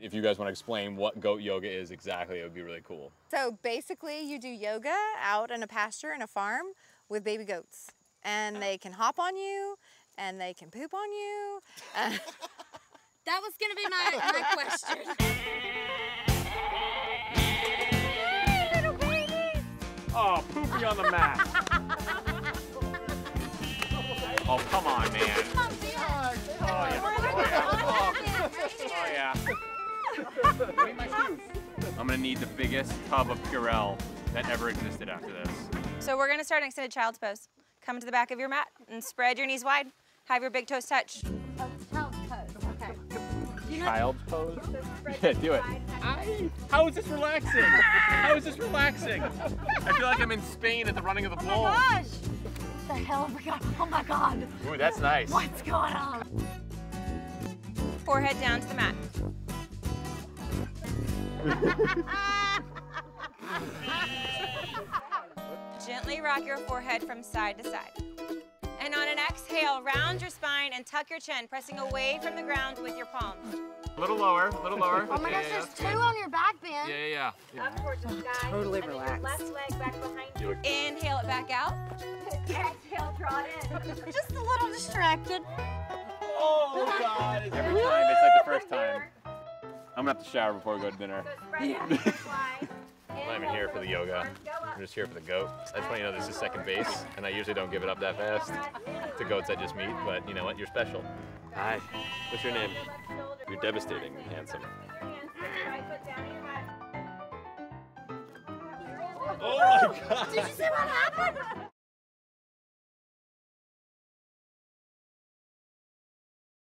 If you guys want to explain what goat yoga is exactly, it would be really cool. So basically, you do yoga out in a pasture in a farm with baby goats, and they can hop on you, and they can poop on you. Uh, That was gonna be my, my question. Oh, poopy on the mat. oh, come on, man. I'm gonna need the biggest tub of Purell that ever existed after this. So we're gonna start an extended child's pose. Come to the back of your mat and spread your knees wide. Have your big toes touch. Oh, child's pose. Okay. Child's pose? Yeah, do it. I, how is this relaxing? How is this relaxing? I feel like I'm in Spain at the running of the oh bulls. Gosh! What the hell have we got? Oh my god! Ooh, that's nice. What's going on? Forehead down to the mat. Gently rock your forehead from side to side. And on an exhale, round your spine and tuck your chin, pressing away from the ground with your palms. A little lower, a little lower. Oh my gosh, there's two on your back, Ben. Yeah, yeah, yeah. Up towards the sky. Totally and then your relaxed. Left leg back behind you. Inhale it back out. Exhale, draw it in. Just a little distracted. Oh, God. Every time, it's like the first time. I'm gonna have to shower before we go to dinner. So spread your hands wide. I'm not even here for the yoga. I'm just here for the goat. I just want you to know this is second base, and I usually don't give it up that fast to goats I just meet, but you know what? You're special. Hi. What's your name? You're devastating, handsome. Oh my god! Did you see what happened?